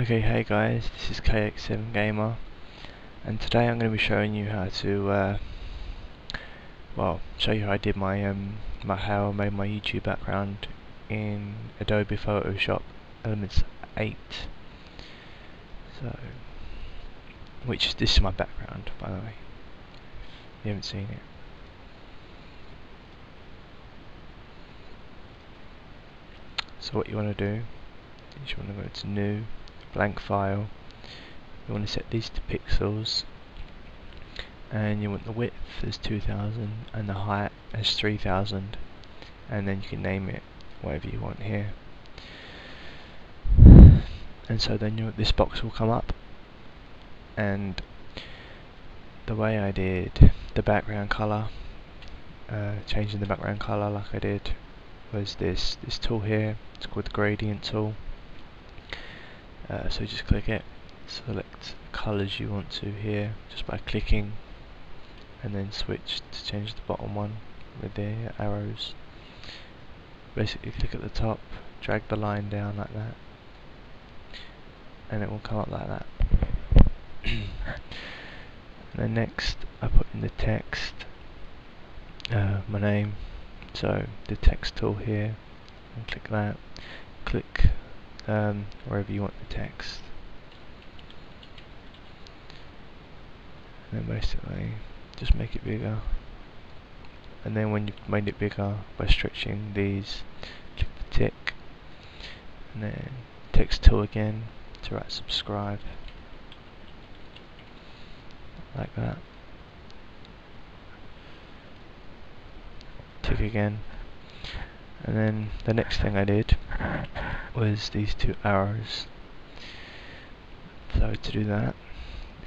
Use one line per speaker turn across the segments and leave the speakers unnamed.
Okay, hey guys, this is KX7 Gamer, and today I'm going to be showing you how to, uh, well, show you how I did my, um, my how I made my YouTube background in Adobe Photoshop Elements 8. So, which this is my background, by the way. If you haven't seen it. So what you want to do is you want to go to New blank file. You want to set these to pixels. And you want the width as 2000 and the height as 3000 and then you can name it whatever you want here. And so then you, this box will come up. And the way I did the background color uh, changing the background color like I did was this this tool here. It's called the gradient tool uh, so just click it. Select colors you want to here just by clicking and then switch to change the bottom one with the arrows. Basically click at the top drag the line down like that and it will come up like that. And then next I put in the text uh, my name. So the text tool here and click that. Click um, wherever you want the text. And then basically just make it bigger. And then when you've made it bigger by stretching these, click the tick and then text tool again to write subscribe like that. Tick again and then the next thing I did was these two arrows. So to do that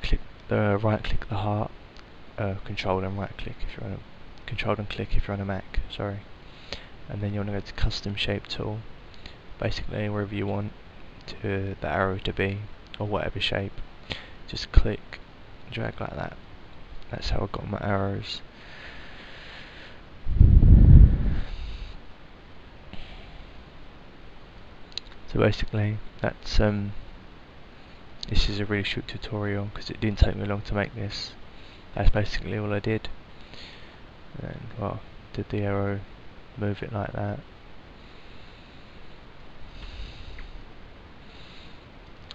click the right click the heart uh, control and right click if you're on a control and click if you're on a Mac sorry. And then you want to go to custom shape tool. Basically wherever you want to the arrow to be or whatever shape. Just click drag like that. That's how I got my arrows So basically, that's um, this is a really short tutorial because it didn't take me long to make this. That's basically all I did. And well, did the arrow, move it like that.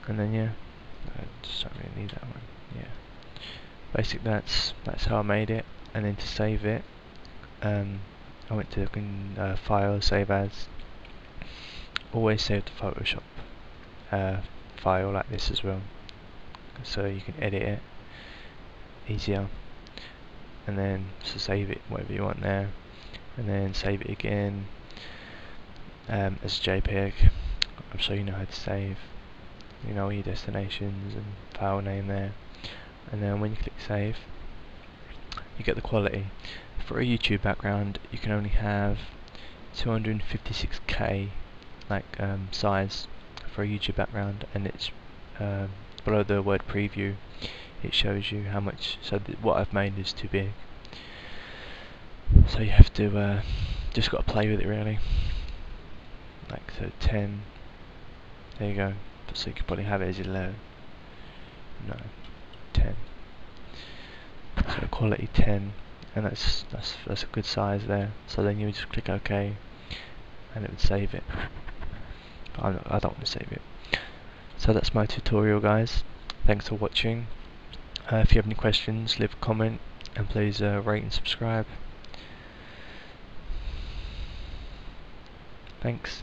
And then yeah, I just don't really need that one. Yeah, basically that's that's how I made it. And then to save it, um, I went to uh, File, Save As, always save the Photoshop uh, file like this as well so you can edit it easier. And then so save it whatever you want there and then save it again um, as JPEG. I'm sure you know how to save you know your destinations and file name there. And then when you click save you get the quality. For a YouTube background you can only have 256k like um, size for a YouTube background and it's um, below the word preview it shows you how much so what I've made is too big. So you have to uh, just got to play with it really. Like so 10 there you go. So you could probably have it as 11 no 10 so quality 10 and that's that's that's a good size there. So then you just click OK and it would save it I don't want to save it. So that's my tutorial guys. Thanks for watching. Uh, if you have any questions, leave a comment and please uh, rate and subscribe. Thanks.